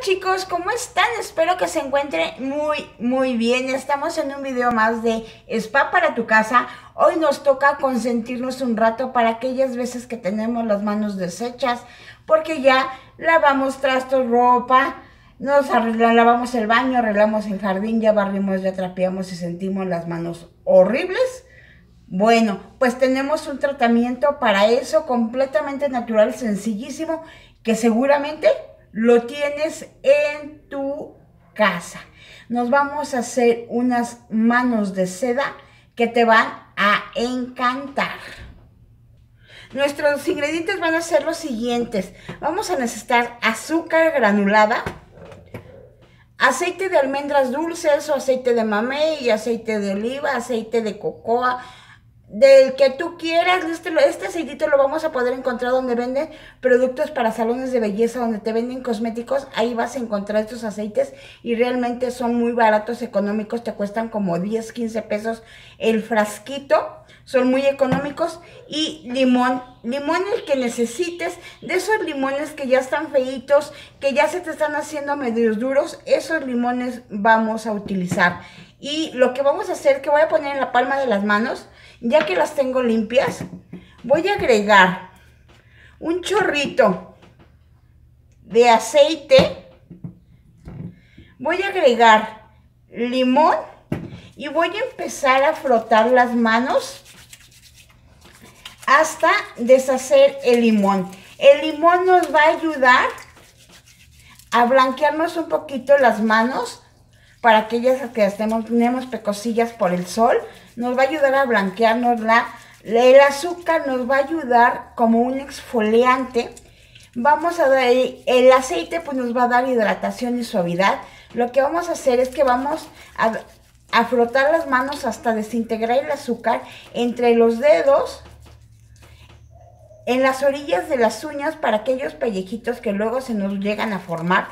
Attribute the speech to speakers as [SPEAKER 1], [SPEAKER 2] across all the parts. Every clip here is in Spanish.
[SPEAKER 1] chicos, ¿cómo están? Espero que se encuentren muy, muy bien. Estamos en un video más de Spa para tu casa. Hoy nos toca consentirnos un rato para aquellas veces que tenemos las manos deshechas, porque ya lavamos trastos, ropa, nos lavamos el baño, arreglamos el jardín, ya barrimos, ya trapeamos y sentimos las manos horribles. Bueno, pues tenemos un tratamiento para eso completamente natural, sencillísimo, que seguramente lo tienes en tu casa. Nos vamos a hacer unas manos de seda que te van a encantar. Nuestros ingredientes van a ser los siguientes. Vamos a necesitar azúcar granulada, aceite de almendras dulces o aceite de mamey, aceite de oliva, aceite de cocoa, del que tú quieras. Este, este aceitito lo vamos a poder encontrar donde venden productos para salones de belleza, donde te venden cosméticos. Ahí vas a encontrar estos aceites y realmente son muy baratos, económicos. Te cuestan como 10, 15 pesos el frasquito. Son muy económicos. Y limón, limón el que necesites. De esos limones que ya están feitos, que ya se te están haciendo medios duros, esos limones vamos a utilizar. Y lo que vamos a hacer, que voy a poner en la palma de las manos, ya que las tengo limpias, voy a agregar un chorrito de aceite. Voy a agregar limón y voy a empezar a frotar las manos hasta deshacer el limón. El limón nos va a ayudar a blanquearnos un poquito las manos para aquellas que tenemos pecosillas por el sol, nos va a ayudar a blanquearnos la, el azúcar nos va a ayudar como un exfoliante. Vamos a dar, el aceite pues nos va a dar hidratación y suavidad. Lo que vamos a hacer es que vamos a frotar las manos hasta desintegrar el azúcar entre los dedos, en las orillas de las uñas para aquellos pellejitos que luego se nos llegan a formar.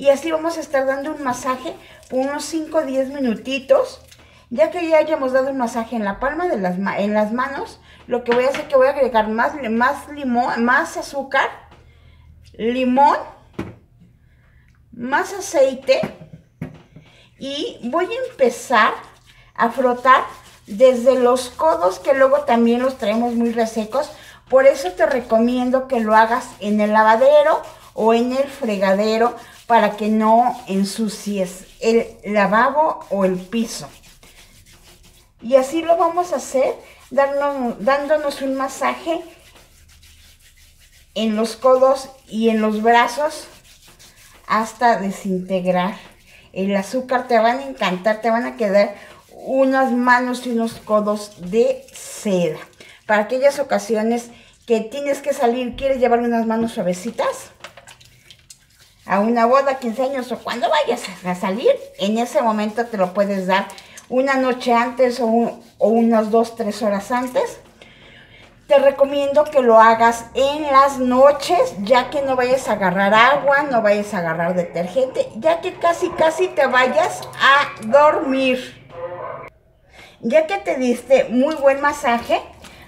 [SPEAKER 1] Y así vamos a estar dando un masaje por unos 5 o 10 minutitos. Ya que ya hayamos dado un masaje en la palma de las, en las manos, lo que voy a hacer es que voy a agregar más, más limón, más azúcar, limón, más aceite y voy a empezar a frotar desde los codos que luego también los traemos muy resecos. Por eso te recomiendo que lo hagas en el lavadero o en el fregadero para que no ensucies el lavabo o el piso. Y así lo vamos a hacer, dándonos un masaje en los codos y en los brazos hasta desintegrar. El azúcar te van a encantar, te van a quedar unas manos y unos codos de seda. Para aquellas ocasiones que tienes que salir, quieres llevar unas manos suavecitas, a una boda, 15 años o cuando vayas a salir, en ese momento te lo puedes dar una noche antes o, unas 2, 3 horas antes. Te recomiendo que lo hagas en las noches, ya que no vayas a agarrar agua, no vayas a agarrar detergente, ya que casi casi te vayas a dormir. Ya que te diste muy buen masaje,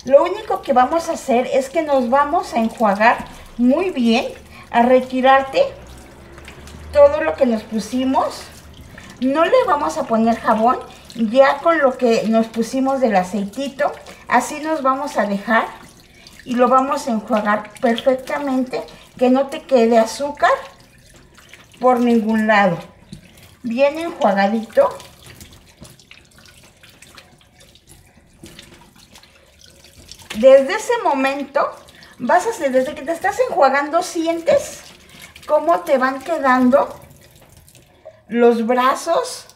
[SPEAKER 1] lo único que vamos a hacer es que nos vamos a enjuagar muy bien, a retirarte todo lo que nos pusimos. No le vamos a poner jabón, ya con lo que nos pusimos del aceitito. Así nos vamos a dejar y lo vamos a enjuagar perfectamente, que no te quede azúcar por ningún lado. Bien enjuagadito. Desde ese momento, vas a hacer, desde que te estás enjuagando, sientes cómo te van quedando los brazos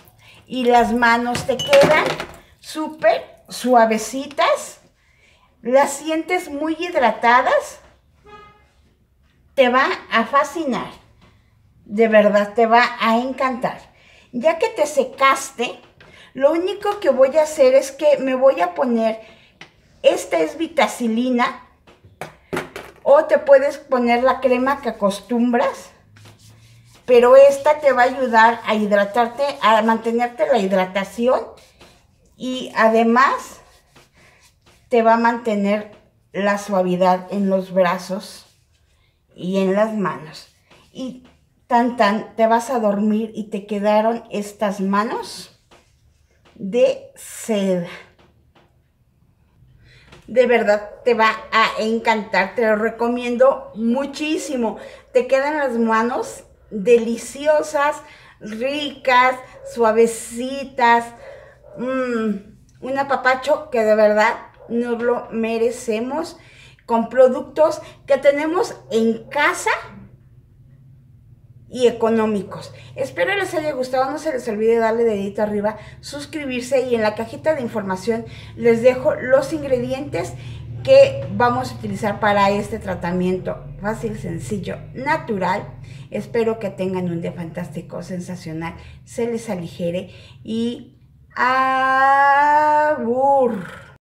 [SPEAKER 1] y las manos. Te quedan súper suavecitas. Las sientes muy hidratadas. Te va a fascinar. De verdad, te va a encantar. Ya que te secaste, lo único que voy a hacer es que me voy a poner, esta es vitacilina, o te puedes poner la crema que acostumbras, pero esta te va a ayudar a hidratarte, a mantenerte la hidratación y además te va a mantener la suavidad en los brazos y en las manos. Y tan tan, te vas a dormir y te quedaron estas manos de seda. De verdad te va a encantar, te lo recomiendo muchísimo. Te quedan las manos deliciosas, ricas, suavecitas. Mmm, un apapacho que de verdad nos lo merecemos con productos que tenemos en casa y económicos. Espero les haya gustado, no se les olvide darle dedito arriba, suscribirse y en la cajita de información les dejo los ingredientes que vamos a utilizar para este tratamiento fácil, sencillo, natural. Espero que tengan un día fantástico, sensacional, se les aligere y abur.